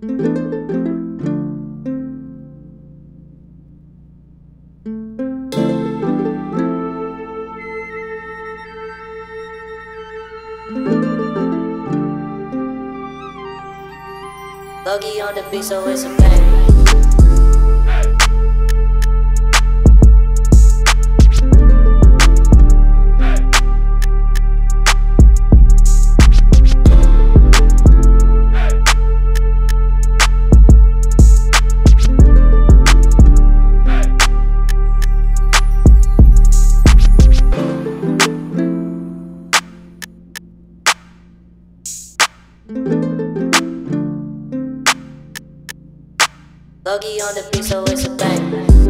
Buggy on the beat, so it's a bang. Logie on the beat, so it's a bang.